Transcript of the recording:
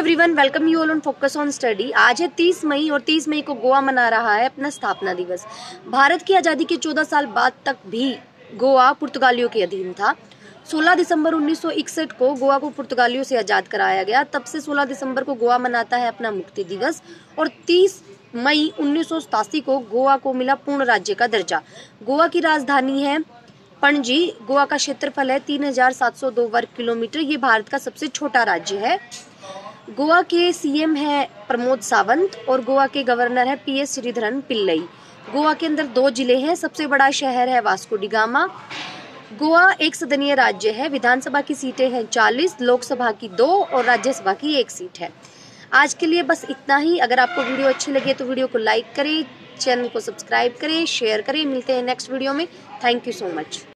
Everyone welcome you all on focus on study आज है 30 मई और 30 मई को गोवा मना रहा है अपना स्थापना दिवस। भारत की आज़ादी के 14 साल बाद तक भी गोवा पुर्तगालियों के अधीन था। 16 दिसंबर 1961 को गोवा को पुर्तगालियों से आज़ाद कराया गया। तब से 16 दिसंबर को गोवा मनाता है अपना मुक्ति दिवस और 30 मई उन्नीस सौ सतासी को गोवा को मिला पूर्ण राज्य का दर्जा। गोवा की राजधानी है पणजी। गोवा का क्षेत्रफल है 3,702 वर्ग किलोमीटर। ये भारत का सबसे छोटा राज्य है। गोवा के सीएम है प्रमोद सावंत और गोवा के गवर्नर है पी एस श्रीधरन पिल्लई। गोवा के अंदर दो ज़िले हैं, सबसे बड़ा शहर है वास्को डिगामा गोवा एक सदनीय राज्य है, विधानसभा की सीटें हैं चालीस, लोकसभा की दो और राज्यसभा की एक सीट है। आज के लिए बस इतना ही। अगर आपको वीडियो अच्छी लगे तो वीडियो को लाइक करें, चैनल को सब्सक्राइब करें, शेयर करें। मिलते हैं नेक्स्ट वीडियो में। Thank you so much.